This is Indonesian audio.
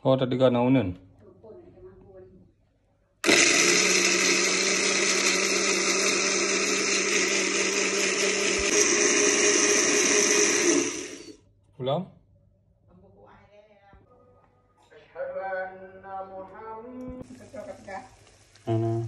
Oh tadi kan naunen. Ulang? Ano?